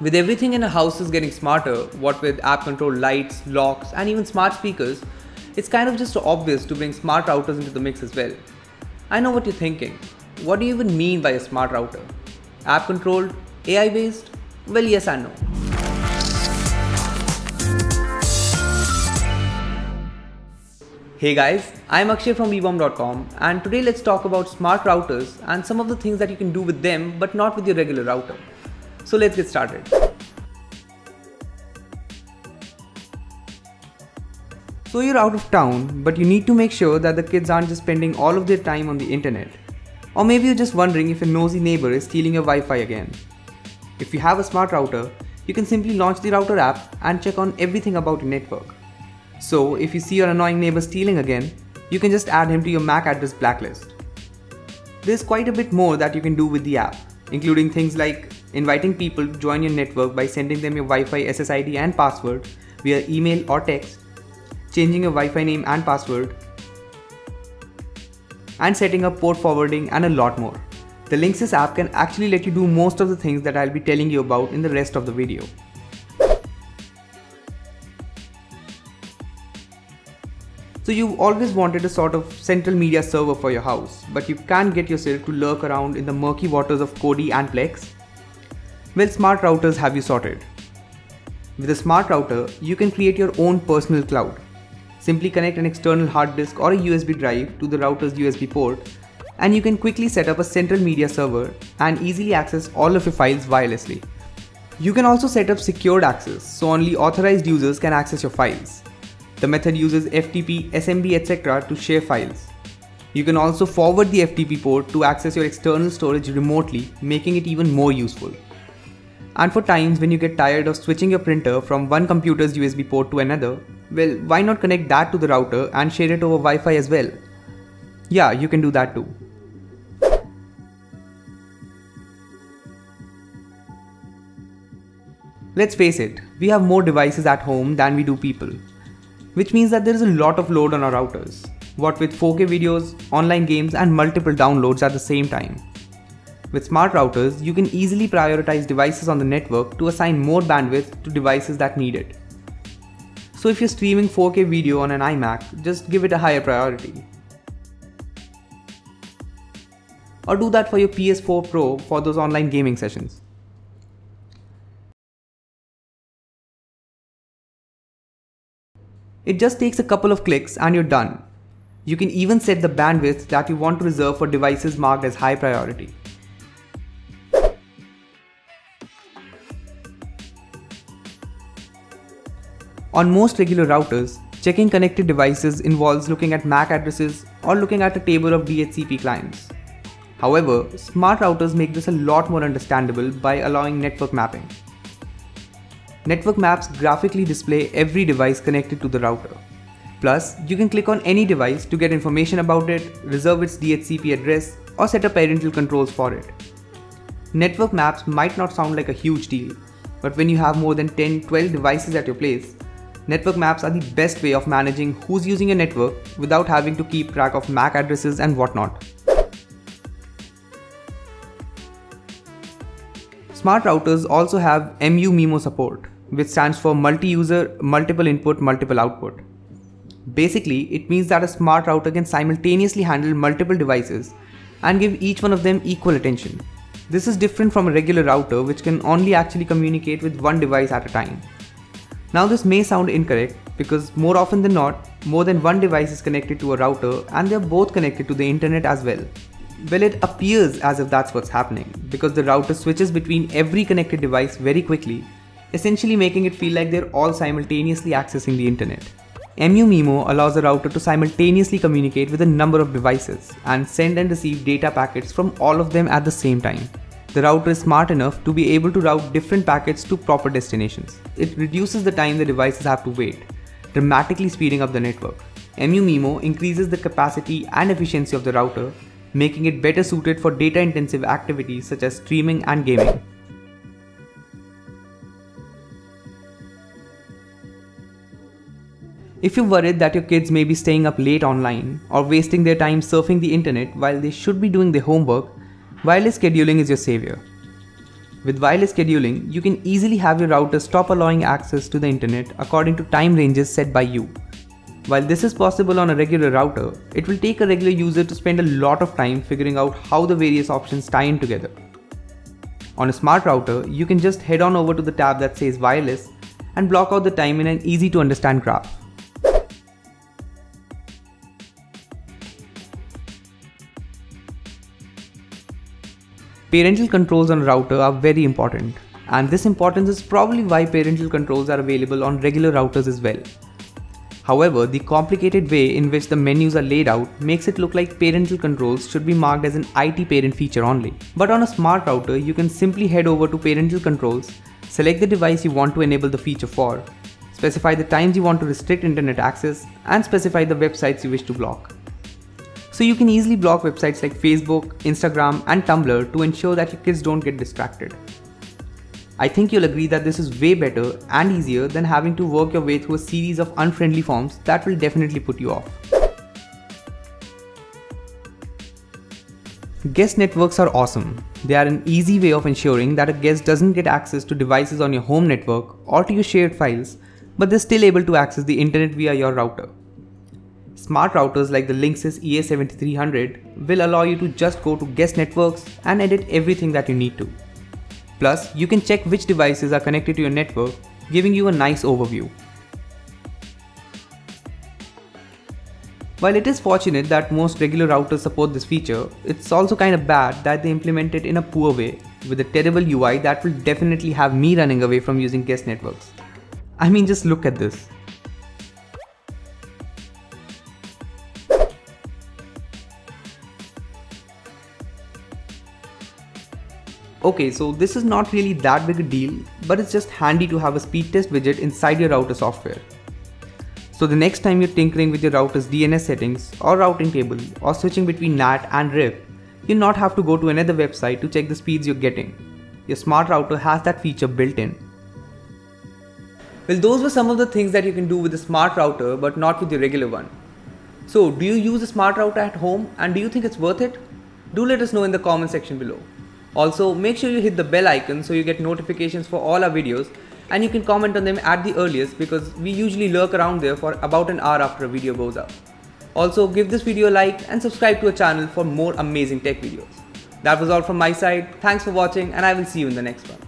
With everything in a house is getting smarter, what with app controlled lights, locks, and even smart speakers, it's kind of just obvious to bring smart routers into the mix as well. I know what you're thinking. What do you even mean by a smart router? App controlled? AI based? Well, yes and no. Hey guys, I'm Akshay from beebom.com and today let's talk about smart routers and some of the things that you can do with them but not with your regular router. So let's get started. So you're out of town, but you need to make sure that the kids aren't just spending all of their time on the internet. Or maybe you're just wondering if a nosy neighbor is stealing your Wi-Fi again. If you have a smart router, you can simply launch the router app and check on everything about your network. So if you see your annoying neighbor stealing again, you can just add him to your MAC address blacklist. There's quite a bit more that you can do with the app, including things like inviting people to join your network by sending them your Wi-Fi SSID and password via email or text, changing your Wi-Fi name and password, and setting up port forwarding and a lot more. The Linksys app can actually let you do most of the things that I'll be telling you about in the rest of the video. So you've always wanted a sort of central media server for your house, but you can't get yourself to lurk around in the murky waters of Kodi and Plex? Well, smart routers have you sorted. With a smart router, you can create your own personal cloud. Simply connect an external hard disk or a USB drive to the router's USB port and you can quickly set up a central media server and easily access all of your files wirelessly. You can also set up secured access so only authorized users can access your files. The method uses FTP, SMB etc. to share files. You can also forward the FTP port to access your external storage remotely, making it even more useful. And for times when you get tired of switching your printer from one computer's USB port to another, well, why not connect that to the router and share it over Wi-Fi as well? Yeah, you can do that too. Let's face it, we have more devices at home than we do people, which means that there is a lot of load on our routers, what with 4K videos, online games and multiple downloads at the same time. With smart routers, you can easily prioritize devices on the network to assign more bandwidth to devices that need it. So if you're streaming 4K video on an iMac, just give it a higher priority. Or do that for your PS4 Pro for those online gaming sessions. It just takes a couple of clicks and you're done. You can even set the bandwidth that you want to reserve for devices marked as high priority. On most regular routers, checking connected devices involves looking at MAC addresses or looking at a table of DHCP clients. However, smart routers make this a lot more understandable by allowing network mapping. Network maps graphically display every device connected to the router. Plus, you can click on any device to get information about it, reserve its DHCP address, or set up parental controls for it. Network maps might not sound like a huge deal, but when you have more than 10 12 devices at your place, Network maps are the best way of managing who's using a network without having to keep track of MAC addresses and whatnot. Smart routers also have MU-MIMO support, which stands for Multi-User Multiple Input Multiple Output. Basically, it means that a smart router can simultaneously handle multiple devices and give each one of them equal attention. This is different from a regular router which can only actually communicate with one device at a time. Now this may sound incorrect because more often than not, more than one device is connected to a router and they're both connected to the internet as well. Well, it appears as if that's what's happening because the router switches between every connected device very quickly, essentially making it feel like they're all simultaneously accessing the internet. MU-MIMO allows the router to simultaneously communicate with a number of devices and send and receive data packets from all of them at the same time the router is smart enough to be able to route different packets to proper destinations. It reduces the time the devices have to wait, dramatically speeding up the network. MU-MIMO increases the capacity and efficiency of the router, making it better suited for data-intensive activities such as streaming and gaming. If you're worried that your kids may be staying up late online or wasting their time surfing the internet while they should be doing their homework, Wireless scheduling is your savior. With wireless scheduling, you can easily have your router stop allowing access to the internet according to time ranges set by you. While this is possible on a regular router, it will take a regular user to spend a lot of time figuring out how the various options tie in together. On a smart router, you can just head on over to the tab that says wireless and block out the time in an easy to understand graph. Parental controls on a router are very important and this importance is probably why parental controls are available on regular routers as well. However, the complicated way in which the menus are laid out makes it look like parental controls should be marked as an IT parent feature only. But on a smart router, you can simply head over to parental controls, select the device you want to enable the feature for, specify the times you want to restrict internet access, and specify the websites you wish to block. So you can easily block websites like Facebook, Instagram, and Tumblr to ensure that your kids don't get distracted. I think you'll agree that this is way better and easier than having to work your way through a series of unfriendly forms that will definitely put you off. Guest networks are awesome. They are an easy way of ensuring that a guest doesn't get access to devices on your home network or to your shared files, but they're still able to access the internet via your router. Smart routers like the Linksys EA7300 will allow you to just go to guest networks and edit everything that you need to. Plus, you can check which devices are connected to your network, giving you a nice overview. While it is fortunate that most regular routers support this feature, it's also kind of bad that they implement it in a poor way, with a terrible UI that will definitely have me running away from using guest networks. I mean just look at this. Okay, so this is not really that big a deal, but it's just handy to have a speed test widget inside your router software. So the next time you're tinkering with your router's DNS settings or routing table or switching between NAT and RIP, you'll not have to go to another website to check the speeds you're getting. Your smart router has that feature built in. Well, those were some of the things that you can do with a smart router but not with your regular one. So, do you use a smart router at home and do you think it's worth it? Do let us know in the comment section below. Also, make sure you hit the bell icon so you get notifications for all our videos and you can comment on them at the earliest because we usually lurk around there for about an hour after a video goes up. Also, give this video a like and subscribe to our channel for more amazing tech videos. That was all from my side. Thanks for watching and I will see you in the next one.